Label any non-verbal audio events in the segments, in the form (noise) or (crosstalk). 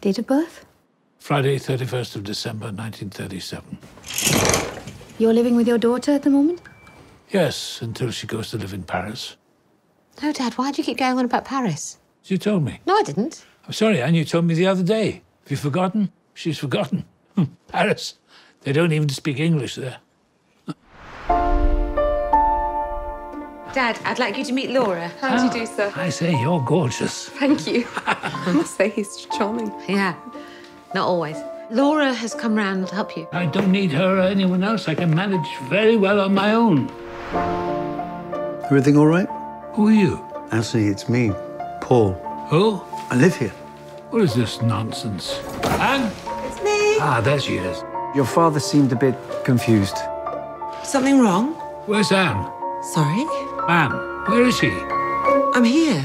Date of birth? Friday, 31st of December, 1937. You're living with your daughter at the moment? Yes, until she goes to live in Paris. No, Dad, why do you keep going on about Paris? You told me. No, I didn't. I'm sorry, Anne, you told me the other day. Have you forgotten? She's forgotten. (laughs) Paris. They don't even speak English there. Dad, I'd like you to meet Laura. How do you do, sir? I say, you're gorgeous. Thank you. (laughs) I must say he's charming. Yeah, not always. Laura has come round to help you. I don't need her or anyone else. I can manage very well on my own. Everything all right? Who are you? Anthony, it's me, Paul. Who? I live here. What is this nonsense? Anne? It's me. Ah, there she is. Your father seemed a bit confused. Something wrong? Where's Anne? Sorry? Anne, where is he? I'm here.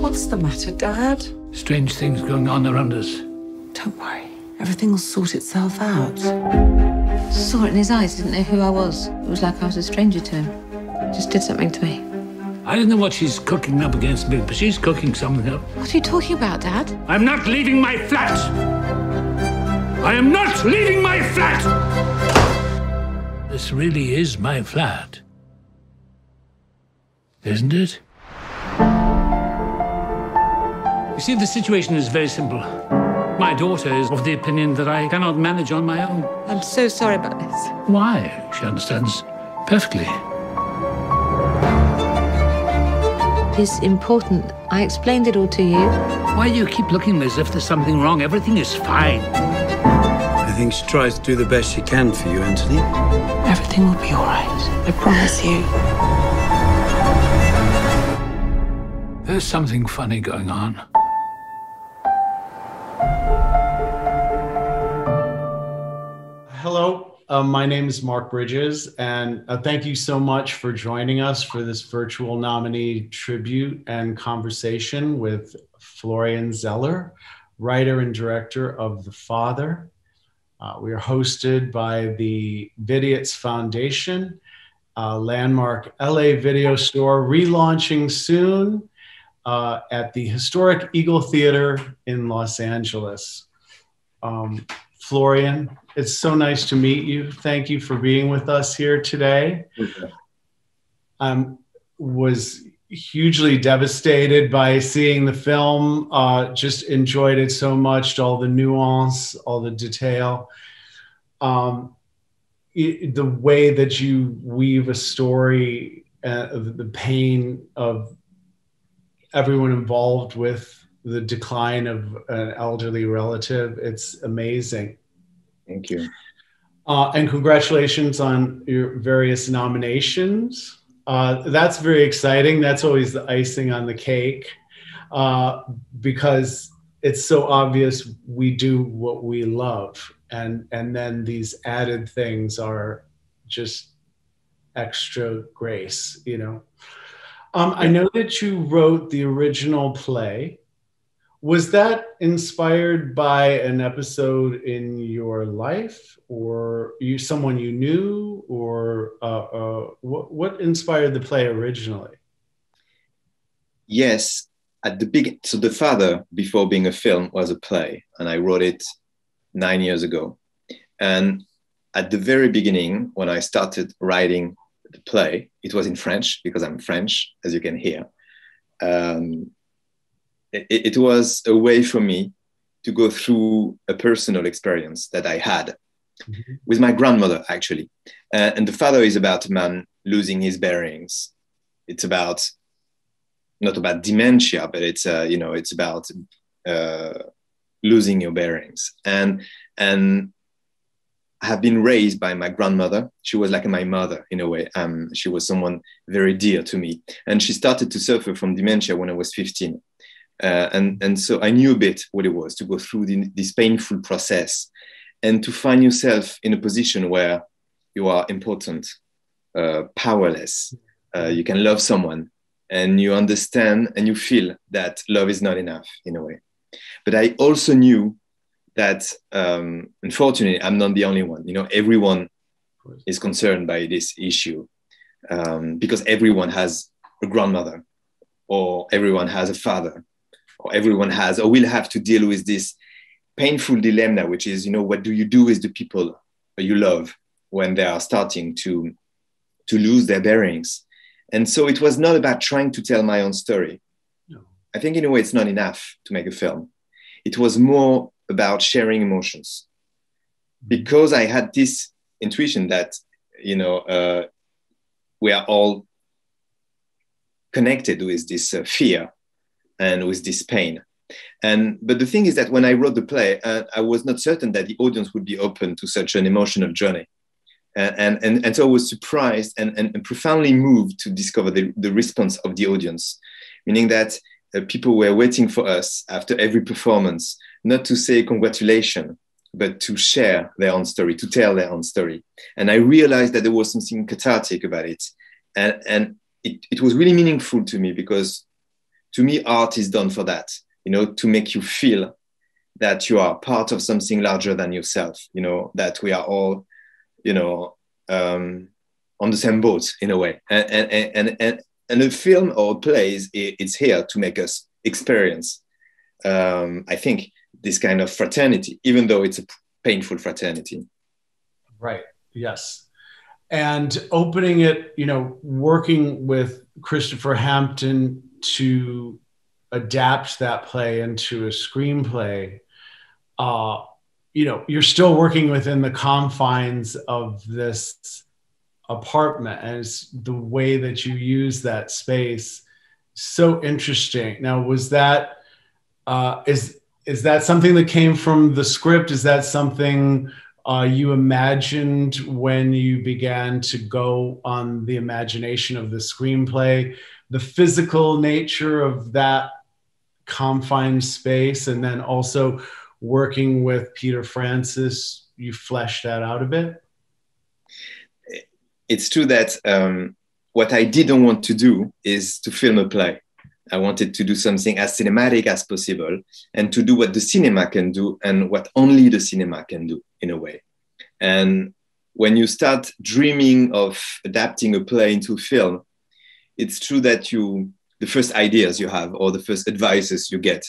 What's the matter, Dad? Strange things going on around us. Don't worry. Everything will sort itself out. Saw it in his eyes, didn't know who I was. It was like I was a stranger to him. Just did something to me. I don't know what she's cooking up against me, but she's cooking something up. What are you talking about, Dad? I'm not leaving my flat! I am not leaving my flat! This really is my flat. Isn't it? You see, the situation is very simple. My daughter is of the opinion that I cannot manage on my own. I'm so sorry about this. Why? She understands perfectly. It's important. I explained it all to you. Why do you keep looking as if there's something wrong? Everything is fine. I think she tries to do the best she can for you, Anthony. Everything will be all right. I promise you. There's something funny going on. Hello, uh, my name is Mark Bridges, and uh, thank you so much for joining us for this virtual nominee tribute and conversation with Florian Zeller, writer and director of The Father. Uh, we are hosted by the Vidiots Foundation, uh, landmark LA video store, relaunching soon uh, at the historic Eagle Theater in Los Angeles. Um, Florian, it's so nice to meet you. Thank you for being with us here today. Um, was hugely devastated by seeing the film. Uh, just enjoyed it so much, all the nuance, all the detail. Um, it, the way that you weave a story, uh, of the pain of everyone involved with the decline of an elderly relative. It's amazing. Thank you. Uh, and congratulations on your various nominations. Uh, that's very exciting. That's always the icing on the cake uh, because it's so obvious we do what we love. And, and then these added things are just extra grace, you know. Um, I know that you wrote the original play was that inspired by an episode in your life or you someone you knew or uh, uh, what, what inspired the play originally? Yes at the big so the father before being a film was a play and i wrote it nine years ago. And at the very beginning when i started writing the play it was in french because i'm french as you can hear. Um, it, it, was a way for me to go through a personal experience that I had mm-hmm. with my grandmother, actually. Uh, and the father is about a man losing his bearings. It's about not about dementia, but it's uh, you know it's about uh, losing your bearings. And and I have been raised by my grandmother. She was like my mother in a way. Um, she was someone very dear to me, and she started to suffer from dementia when I was 15 uh, and, and so I knew a bit what it was to go through the, this painful process and to find yourself in a position where you are important, uh, powerless. Uh, you can love someone and you understand and you feel that love is not enough in a way. But I also knew that um, unfortunately, I'm not the only one. You know, everyone is concerned by this issue um, because everyone has a grandmother or everyone has a father or everyone has or will have to deal with this painful dilemma, which is, you know, what do you do with the people you love when they are starting to to lose their bearings? And so it was not about trying to tell my own story. No. I think in a way it's not enough to make a film. It was more about sharing emotions because I had this intuition that you know uh, we are all connected with this uh, fear and with this pain. And but the thing is that when I wrote the play, uh, I was not certain that the audience would be open to such an emotional journey. And, and, and so I was surprised and, and, and profoundly moved to discover the, the response of the audience, meaning that uh, people were waiting for us after every performance, not to say congratulations, but to share their own story, to tell their own story. And I realized that there was something cathartic about it. And, and it, it was really meaningful to me because to me, art is done for that, you know, to make you feel that you are part of something larger than yourself, you know, that we are all, you know, um, on the same boat in a way. And, and, and, and, and a film or a play is it's here to make us experience, um, I think, this kind of fraternity, even though it's a painful fraternity. Right. Yes. And opening it, you know, working with Christopher Hampton to adapt that play into a screenplay, uh, you know, you're still working within the confines of this apartment. And it's the way that you use that space so interesting. Now was that uh, is is that something that came from the script? Is that something uh, you imagined when you began to go on the imagination of the screenplay the physical nature of that confined space and then also working with peter francis you fleshed that out a bit it's true that um, what I didn't want to do is to film a play. I wanted to do something as cinematic as possible and to do what the cinema can do and what only the cinema can do in a way. And when you start dreaming of adapting a play into film, it's true that you the first ideas you have or the first advices you get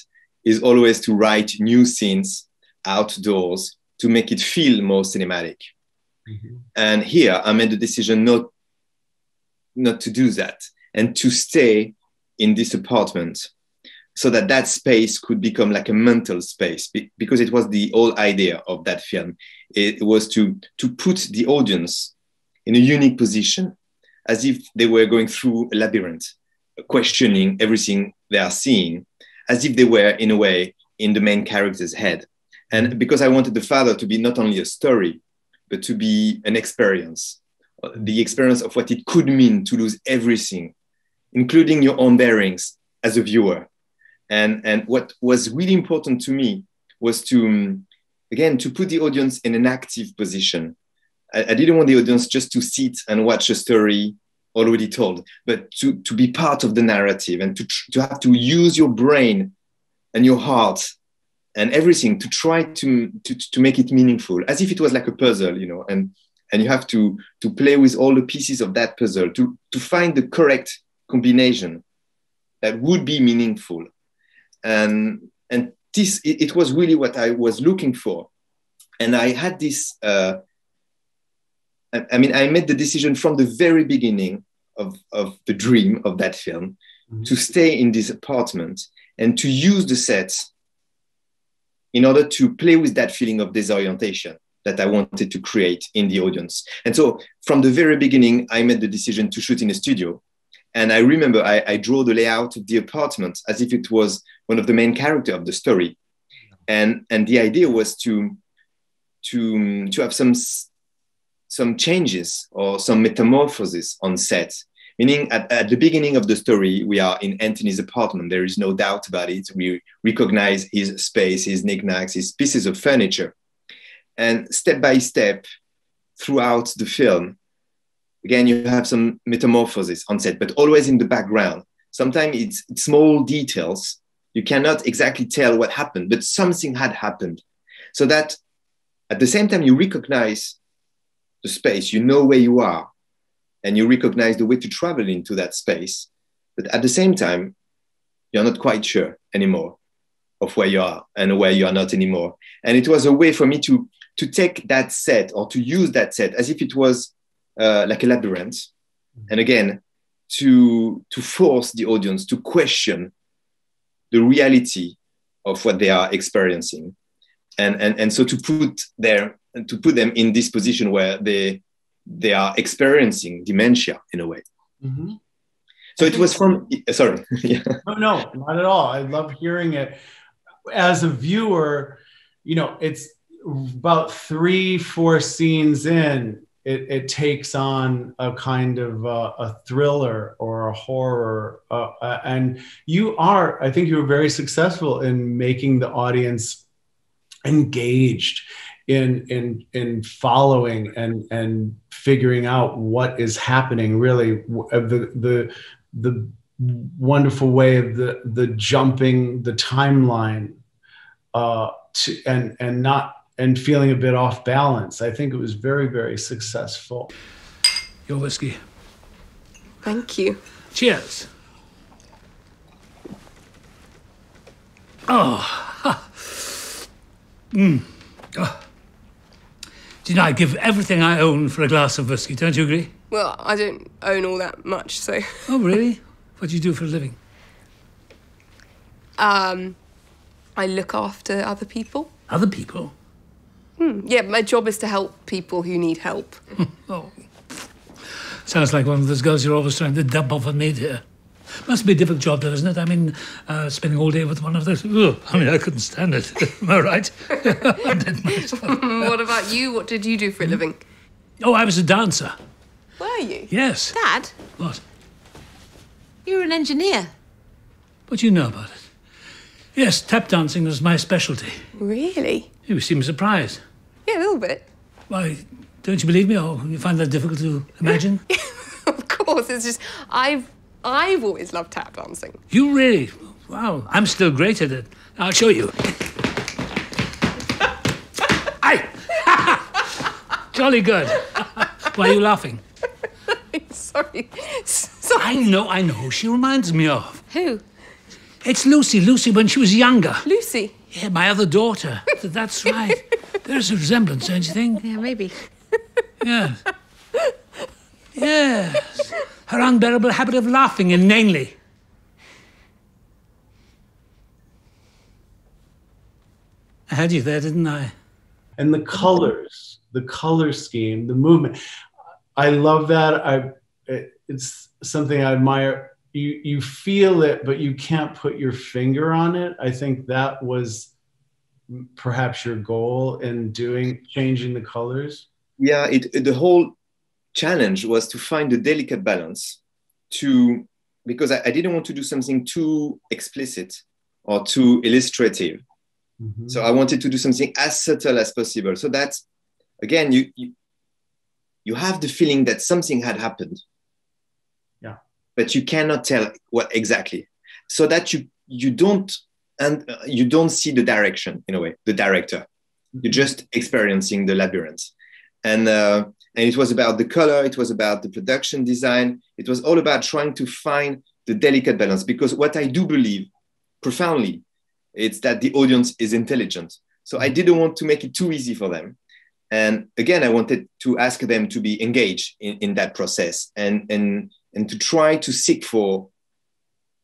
is always to write new scenes outdoors to make it feel more cinematic Mm-hmm. And here I made the decision not, not to do that and to stay in this apartment so that that space could become like a mental space because it was the whole idea of that film it was to to put the audience in a unique position as if they were going through a labyrinth questioning everything they are seeing as if they were in a way in the main character's head and because i wanted the father to be not only a story but to be an experience, the experience of what it could mean to lose everything, including your own bearings as a viewer. And, and what was really important to me was to, um, again, to put the audience in an active position. I, I didn't want the audience just to sit and watch a story already told, but to, to be part of the narrative and to, to have to use your brain and your heart and everything to try to, to to make it meaningful as if it was like a puzzle you know and and you have to to play with all the pieces of that puzzle to to find the correct combination that would be meaningful. And and this it, it was really what i was looking for. And i had this uh, I, I mean i made the decision from the very beginning of of the dream of that film mm-hmm. to stay in this apartment and to use the sets in order to play with that feeling of disorientation that I wanted to create in the audience. And so from the very beginning, I made the decision to shoot in a studio. And I remember I, I drew the layout of the apartment as if it was one of the main character of the story. And, and the idea was to, to, to have some, some changes or some metamorphosis on set Meaning, at, at the beginning of the story, we are in Anthony's apartment. There is no doubt about it. We recognize his space, his knickknacks, his pieces of furniture. And step by step, throughout the film, again, you have some metamorphosis on set, but always in the background. Sometimes it's, it's small details. You cannot exactly tell what happened, but something had happened. So that at the same time, you recognize the space, you know where you are, and you recognize the way to travel into that space. But at the same time, you're not quite sure anymore. of where you are and where you are not anymore. And it was a way for me to to take that set or to use that set as if it was uh, like a labyrinth, and again to to force the audience to question the reality of what they are experiencing, and and and so to put their to put them in this position where they they are experiencing dementia in a way. Mm-hmm. So it was from sorry. (laughs) yeah. No, no, not at all. I love hearing it. As a viewer, you know, it's about three, four scenes in, it, it takes on a kind of uh, a thriller or a horror. Uh, uh, and you are, I think you were very successful in making the audience engaged in in in following and and figuring out what is happening really the the the wonderful way of the the jumping the timeline uh to and and not and feeling a bit off balance i think it was very very successful Your whiskey. Thank you. Cheers. Oh. (laughs) ha. Mm. Oh. Do you know, I'd give everything I own for a glass of whiskey, don't you agree? Well, I don't own all that much, so Oh, really? what do you do for a living? um, I look after other people. Other people? Hmm. Yeah, my job is to help people who need help. (laughs) Oh. Sounds like one of those girls you're always trying to dump off a maid here. Must be a difficult job, though, isn't it? I mean, uh, spending all day with one of those. Ugh, I mean, I couldn't stand it. (laughs) Am I right? (laughs) I (laughs) what about you? What did you do for a living? Oh, I was a dancer. Were you? Yes. Dad, What? you're an engineer. What do you know about it? Yes, tap dancing was my specialty. Really? You seem surprised. Yeah, a little bit. Why, don't you believe me, or you find that difficult to imagine? of course, it's just I've I've always loved tap dancing. you really? Wow, I'm still great at it. I'll show you. Aye! (laughs) Jolly good. Why are you laughing? (laughs) Sorry. Sorry. I know, I know who she reminds me of. Who? It's Lucy, Lucy when she was younger. Lucy. Yeah, my other daughter. That's right. There's a resemblance, don't you think? (laughs) Yeah, maybe. Yes. Yes. Her unbearable habit of laughing inanely. I had you there, didn't I? and the colors the color scheme the movement i love that i it, it's something i admire you you feel it but you can't put your finger on it i think that was perhaps your goal in doing changing the colors yeah it, it- the whole challenge was to find a delicate balance to because I, I didn't want to do something too explicit or too illustrative. So i wanted to do something as subtle as possible. So that again you you, you have the feeling that something had happened. Yeah. but you cannot tell what exactly. So that you you don't and uh, you don't see the direction in a way the director. You're just experiencing the labyrinth and uh, and it was about the color it was about the production design. It was all about trying to find the delicate balance because what i do believe profoundly it's that the audience is intelligent. So i didn't want to make it too easy for them. And again i wanted to ask them to be engaged in, in that process and and and to try to seek for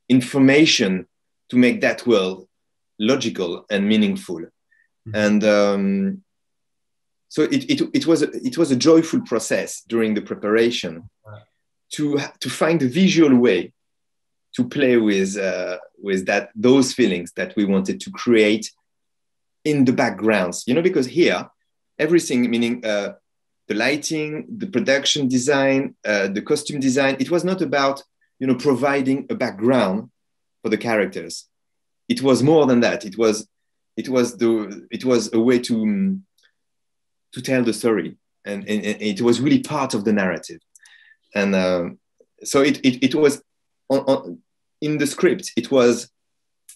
information to make that world logical and meaningful. And um, so it, it, it was a, it was a joyful process during the preparation to to find a visual way to play with uh, with that those feelings that we wanted to create in the backgrounds you know because here everything meaning uh, the lighting the production design uh, the costume design it was not about you know providing a background for the characters. It was more than that. It was it was the it was a way to um, to tell the story and, and, and it was really part of the narrative and um, so it, it, it was on, on, in the script it was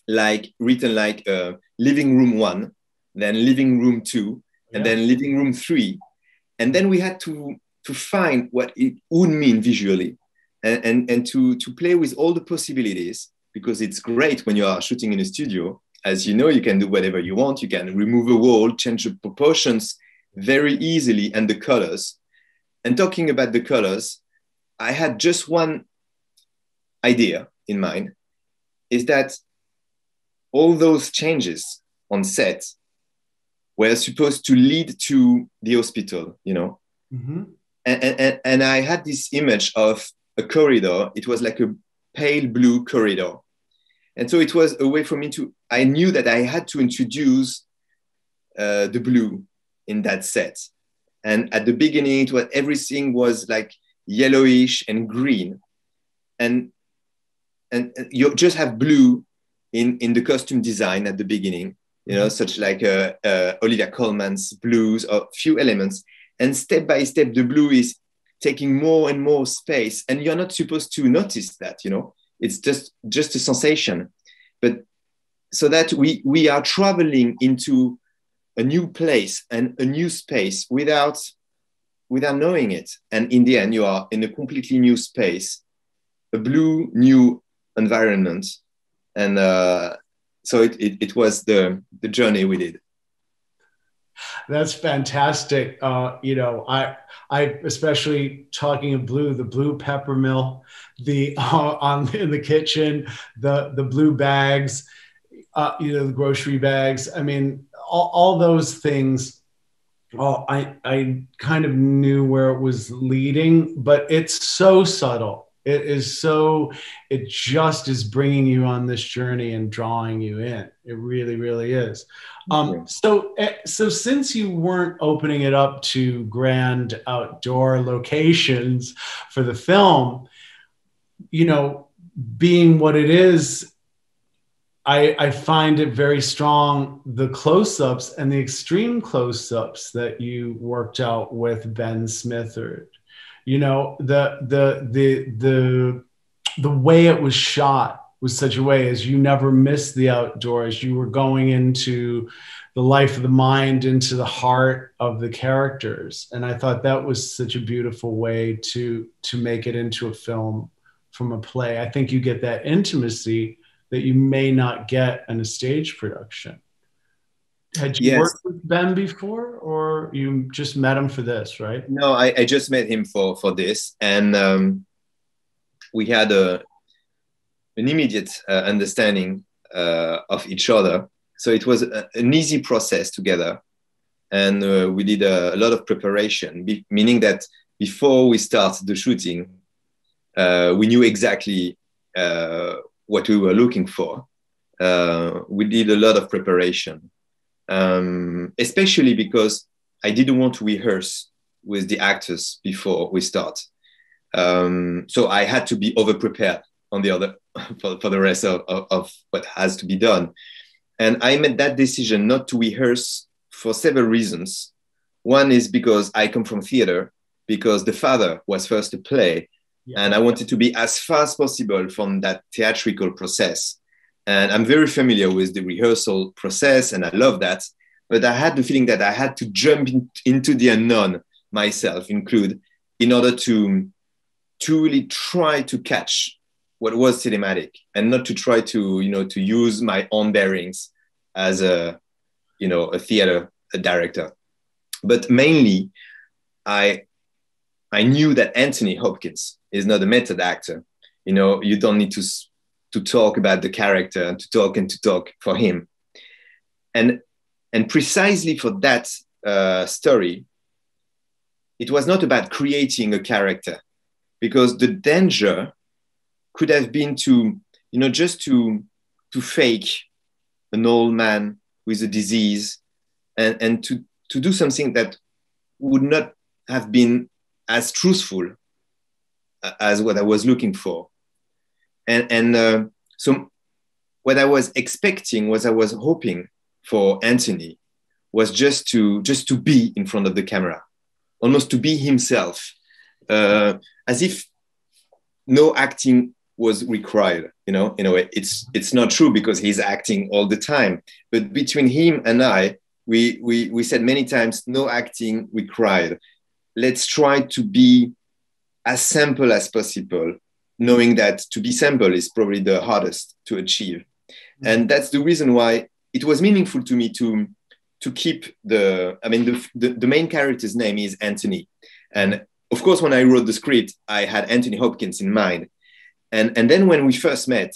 like written like uh, living room one then living room two and Yeah. then living room three and then we had to to find what it would mean visually and, and, and to, to play with all the possibilities because it's great when you are shooting in a studio as you know, you can do whatever you want. You can remove a wall, change the proportions very easily, and the colors. And talking about the colors, I had just one idea in mind is that all those changes on set were supposed to lead to the hospital, you know. Mm-hmm. And, and, and I had this image of a corridor. It was like a pale blue corridor. And so it was a way for me to, I knew that I had to introduce uh, the blue in that set. And at the beginning, it was everything was like yellowish and green. And, and you just have blue in, in the costume design at the beginning, you know, such like uh, uh, Olivia Colman's blues or few elements. And step by step, the blue is taking more and more space. And you're not supposed to notice that, you know, it's just, just a sensation. But so that we, we are traveling into a new place and a new space without without knowing it. And in the end you are in a completely new space a blue new environment. And uh, so it, it, it, was the the journey we did. That's fantastic. Uh, you know i i especially talking of blue the blue pepper mill the uh, on in the kitchen the the blue bags uh, you know the grocery bags i mean all, all those things oh, I, I kind of knew where it was leading, but it's so subtle. It is so, it just is bringing you on this journey and drawing you in. It really, really is. Um, so, eh, so since you weren't opening it up to grand outdoor locations for the film, you know, being what it is, I, I find it very strong the close-ups and the extreme close-ups that you worked out with Ben Smithard. You know, the the the the the way it was shot was such a way as you never missed the outdoors. You were going into the life of the mind, into the heart of the characters. And I thought that was such a beautiful way to to make it into a film from a play. I think you get that intimacy that you may not get in a stage production. Had you yes. worked with Ben before, or you just met him for this, right? No, I, I just met him for for this, and um, we had a an immediate uh, understanding uh, of each other. So it was a, an easy process together, and uh, we did a, a, lot of preparation, be, meaning that before we start the shooting, uh, we knew exactly uh, what we were looking for. Uh, we did a lot of preparation, um, especially because I didn't want to rehearse with the actors before we start. Um, so I had to be over prepared on the other (laughs) for, for the rest of, of, of, what has to be done. And I made that decision not to rehearse for several reasons. One is because I come from theater, because the father was first a play, And I wanted to be as far as possible from that theatrical process. And I'm very familiar with the rehearsal process and I love that. But I had the feeling that I had to jump in, into the unknown myself, include, in order to, to really try to catch what was cinematic and not to try to, you know, to use my own bearings as a, you know, a theater a director. But mainly, I I knew that Anthony Hopkins is not a method actor. You know, you don't need to to talk about the character and to talk and to talk for him. And and precisely for that uh, story, it was not about creating a character, because the danger could have been to you know just to to fake an old man with a disease and, and to, to do something that would not have been as truthful as what I was looking for. And, and uh, so what I was expecting, what I was hoping for Anthony was just to just to be in front of the camera, almost to be himself, uh, as if no acting was required. You know, in a way, it's it's not true because he's acting all the time. But between him and I, we we we said many times, no acting required let's try to be as simple as possible, knowing that to be simple is probably the hardest to achieve. Mm-hmm. And that's the reason why it was meaningful to me to to keep the i mean the, the, the main character's name is anthony and of course when i wrote the script i had anthony hopkins in mind and and then when we first met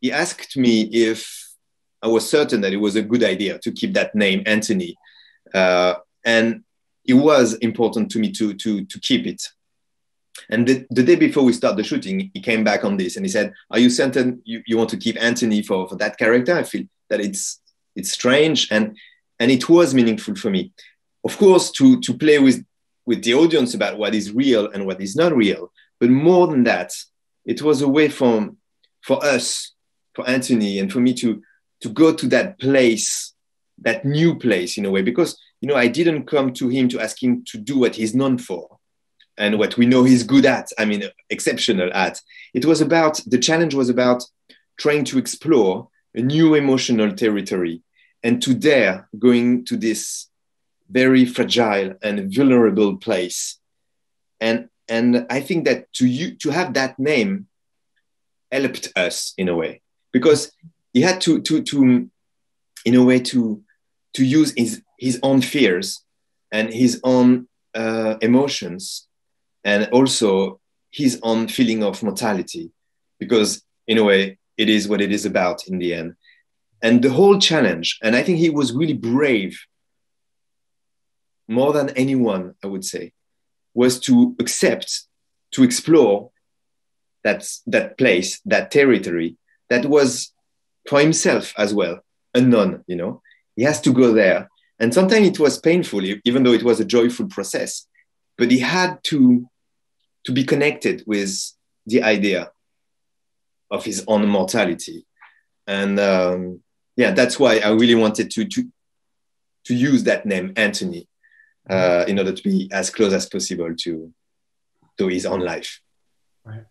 he asked me if i was certain that it was a good idea to keep that name anthony uh, and it was important to me to to to keep it and the, the, day before we start the shooting, he came back on this and he said, "Are you certain you, you want to keep Anthony for, for that character?" I feel that it's it's strange and and it was meaningful for me. Of course, to to play with with the audience about what is real and what is not real, but more than that, it was a way for for us, for Anthony, and for me to to go to that place, that new place in a way, because you know I didn't come to him to ask him to do what he's known for and what we know he's good at i mean exceptional at. It was about the challenge was about trying to explore a new emotional territory and to dare going to this very fragile and vulnerable place. And and i think that to you to have that name helped us in a way because he had to to to in a way to to use his his own fears and his own uh, emotions and also his own feeling of mortality, because in a way, it is what it is about in the end. And the whole challenge, and I think he was really brave, more than anyone, I would say, was to accept, to explore that, that place, that territory that was for himself as well, unknown, you know. He has to go there. And sometimes it was painful, even though it was a joyful process. But he had to to be connected with the idea of his own mortality. And um, yeah, that's why I really wanted to, to, to use that name, Anthony, uh, in order to be as close as possible to, to his own life. Right.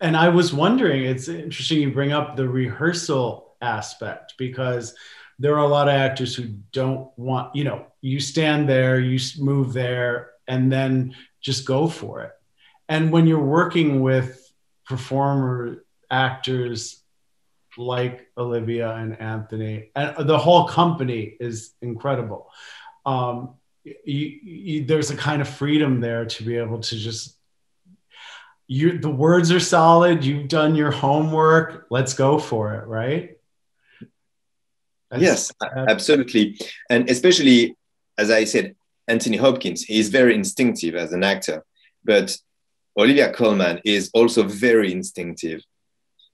And I was wondering, it's interesting you bring up the rehearsal aspect because there are a lot of actors who don't want, you know, you stand there, you move there, and then just go for it and when you're working with performer actors like Olivia and Anthony, and the whole company is incredible. Um, you, you, there's a kind of freedom there to be able to just you the words are solid you've done your homework let's go for it right That's, yes absolutely and especially as i said anthony hopkins he's very instinctive as an actor but Olivia Colman is also very instinctive.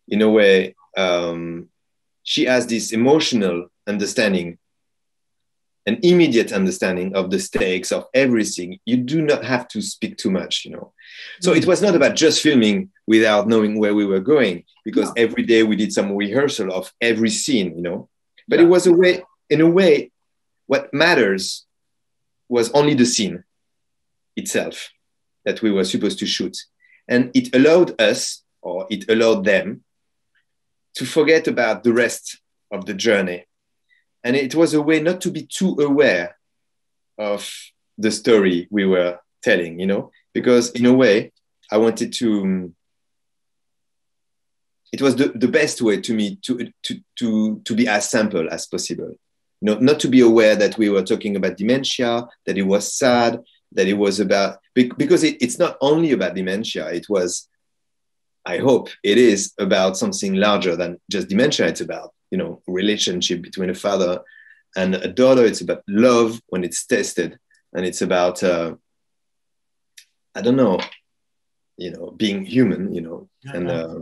In a way, um, she has this emotional understanding, an immediate understanding of the stakes of everything. You do not have to speak too much, you know. So it was not about just filming without knowing where we were going, because every day we did some rehearsal of every scene, you know. But yeah. it was a way, in a way, what matters was only the scene itself that we were supposed to shoot. And it allowed us, or it allowed them, to forget about the rest of the journey. And it was a way not to be too aware of the story we were telling, you know, because in a way, I wanted to. Um, it was the, the best way to me to, to, to, to be as simple as possible. You know, not to be aware that we were talking about dementia, that it was sad, that it was about because it, it's not only about dementia. It was i hope it is about something larger than just dementia. It's about you know relationship between a father and a daughter. It's about love when it's tested. And it's about uh, i don't know you know being human you know and uh,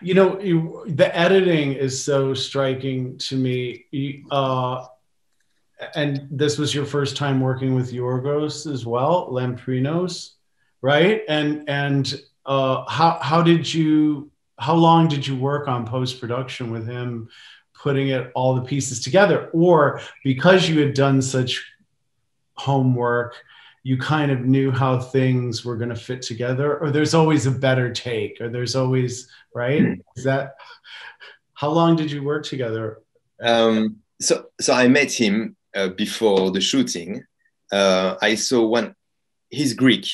you know you, the editing is so striking to me. Uh, and this was your first time working with Yorgos as well, Lamprinos, right? And and uh, how how did you how long did you work on post production with him, putting it all the pieces together, or because you had done such homework, you kind of knew how things were going to fit together, or there's always a better take, or there's always right? Hmm. Is that how long did you work together? Um, so so I met him uh, before the shooting, uh, I saw one. He's Greek,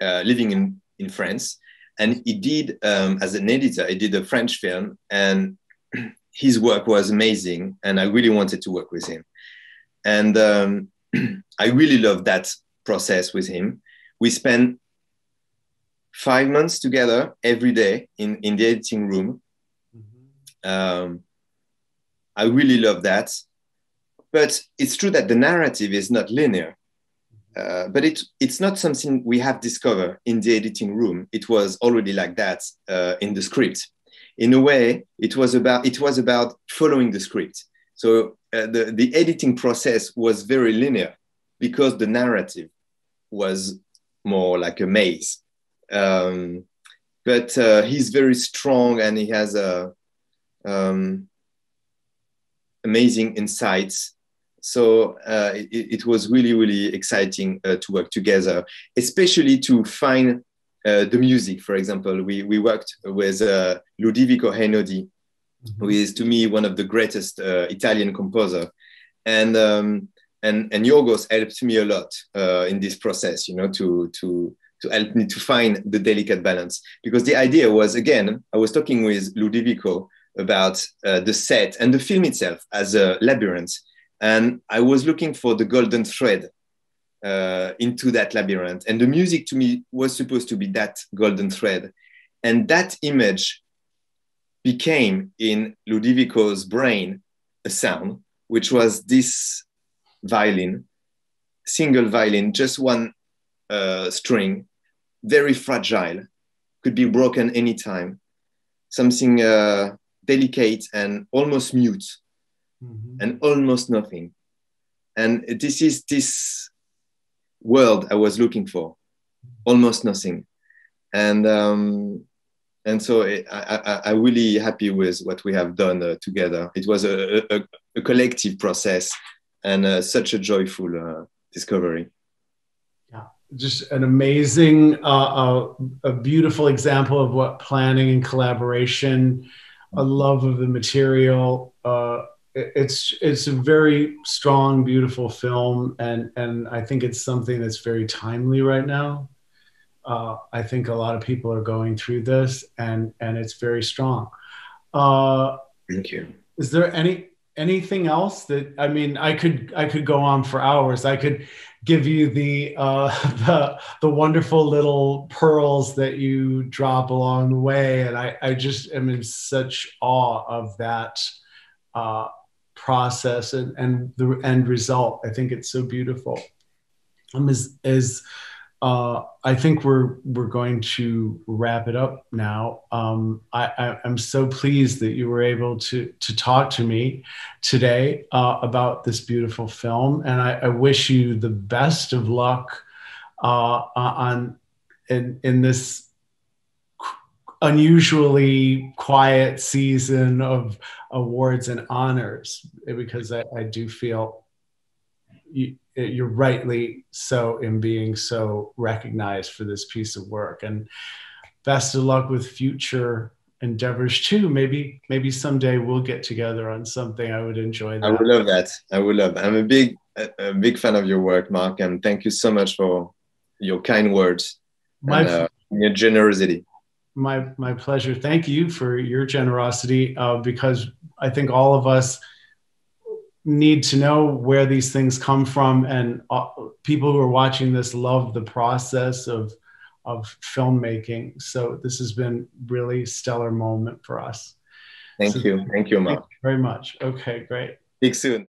uh, living in in France, and he did um, as an editor. He did a French film, and (clears throat) his work was amazing, and I really wanted to work with him. And um, (clears throat) I really loved that process with him. We spent five months together every day in, in the editing room. Um, I really love that. But it's true that the narrative is not linear. Uh, but it, it's not something we have discovered in the editing room. It was already like that uh, in the script. In a way, it was about it was about following the script. So uh, the the editing process was very linear because the narrative was more like a maze. Um, but uh, he's very strong and he has a um, amazing insights so uh, it, it, was really, really exciting uh, to work together, especially to find uh, the music. For example, we, we worked with uh, Ludovico Einaudi, mm-hmm. who is to me one of the greatest uh, Italian composer. And, um, and, and Yorgos helped me a lot uh, in this process, you know, to, to, to help me to find the delicate balance. Because the idea was, again, I was talking with Ludovico about the set and the film itself as a labyrinth and I was looking for the golden thread uh, into that labyrinth. And the music to me was supposed to be that golden thread. And that image became in Ludovico's brain a sound, which was this violin, single violin, just one uh, string, very fragile, could be broken anytime, something uh, delicate and almost mute mm-hmm. and almost nothing. And this is this world I was looking for, almost nothing. And um, and so it, I, I, am really happy with what we have done uh, together. It was a, a, a collective process and uh, such a joyful uh, discovery. Yeah, just an amazing, uh, uh, a beautiful example of what planning and collaboration, a love of the material, uh, it's it's a very strong, beautiful film, and and I think it's something that's very timely right now. Uh, I think a lot of people are going through this, and and it's very strong. Uh, Thank you. Is there any anything else that I mean? I could I could go on for hours. I could give you the uh, (laughs) the the wonderful little pearls that you drop along the way, and I I just am in such awe of that. Uh, process and, and the end result. I think it's so beautiful. Um, as, as uh, I think we're we're going to wrap it up now. Um, I, am so pleased that you were able to to talk to me today uh, about this beautiful film, and I, I, wish you the best of luck uh, on in in this unusually quiet season of awards and honors because I, I do feel you, you're rightly so in being so recognized for this piece of work. And best of luck with future endeavors too. Maybe maybe someday we'll get together on something. I would enjoy that i would love that. I would love That. i'm a big a, big fan of your work mark and thank you so much for your kind words My and uh, your generosity my my pleasure. Thank you for your generosity uh, because I think all of us need to know where these things come from, and uh, people who are watching this love the process of of filmmaking. So this has been really stellar moment for us. Thank so, you. Thank you, Mark. Thank you very much. Okay, great. Speak soon.